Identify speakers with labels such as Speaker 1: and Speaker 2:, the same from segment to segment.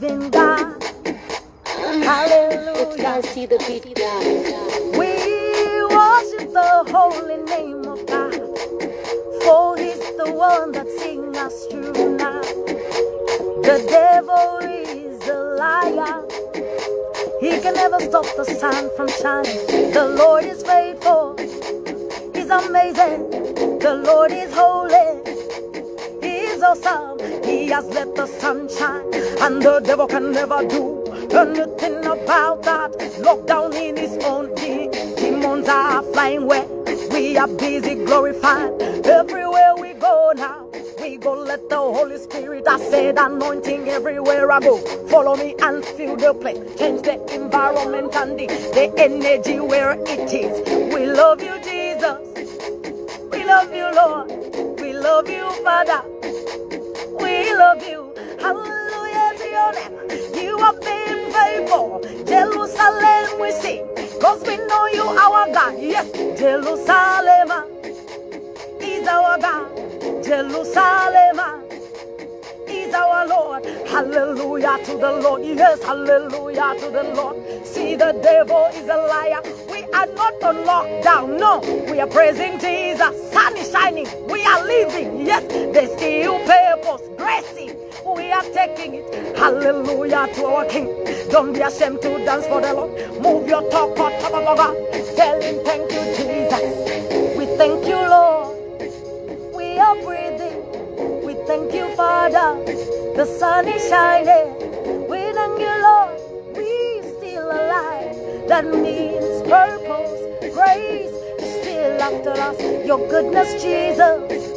Speaker 1: living God. Hallelujah.
Speaker 2: Let's see the beat down.
Speaker 1: We worship the holy name of God, for He's the one that sings us through now. The devil is a liar. He can never stop the sun from shining. The Lord is faithful. He's amazing. The Lord is holy. Awesome. He has let the sun shine. And the devil can never do anything about that. Locked down in his own de- demons are flying where we are busy glorifying. Everywhere we go now. We go let the Holy Spirit, I said anointing everywhere I go. Follow me and feel the place. Change the environment and the, the energy where it is. We love you, Jesus. We love you, Lord. We love you, Father. Love you. Hallelujah to your name. You have been faithful. Jerusalem we sing. Cause we know you our God. Yes, Jerusalem is our God. Jerusalem is our Lord. Hallelujah to the Lord. Yes, hallelujah to the Lord. See, the devil is a liar. We are not on lockdown. No, we are praising Jesus. Sun is shining. We are living. It. Hallelujah to our King. Don't be ashamed to dance for the Lord. Move your talk, talk. Tell him thank you, Jesus. We thank you, Lord. We are breathing. We thank you, Father. The sun is shining. We thank you, Lord. We still alive. That means purpose, grace is still after us. Your goodness, Jesus,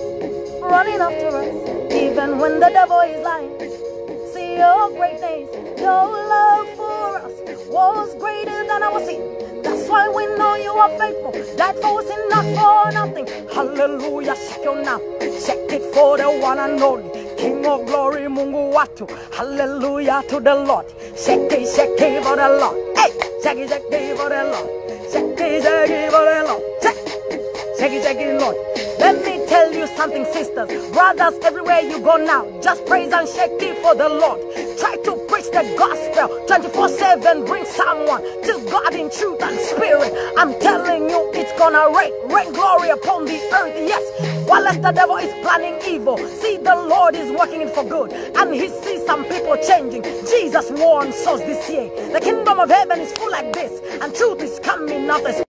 Speaker 1: running after us. Even when the devil is lying. Your greatness, your love for us was greater than our sin. That's why we know you are faithful. That for sin, not for nothing. Hallelujah, shake your now. Shake it for the one and only. King of glory, Mungu watu. Hallelujah to the Lord. Shake it, shake it for the Lord. Hey, shake it, shake it for the Lord. Shake it, shake it for the Lord. Shake it, Lord. Let me tell you something, sisters, brothers, everywhere you go now, just praise and shake it for the Lord. Try to preach the gospel 24 7, bring someone to God in truth and spirit. I'm telling you, it's gonna rain, rain glory upon the earth. Yes, while the devil is planning evil, see, the Lord is working it for good, and He sees some people changing. Jesus warned us this year. The kingdom of heaven is full like this, and truth is coming out.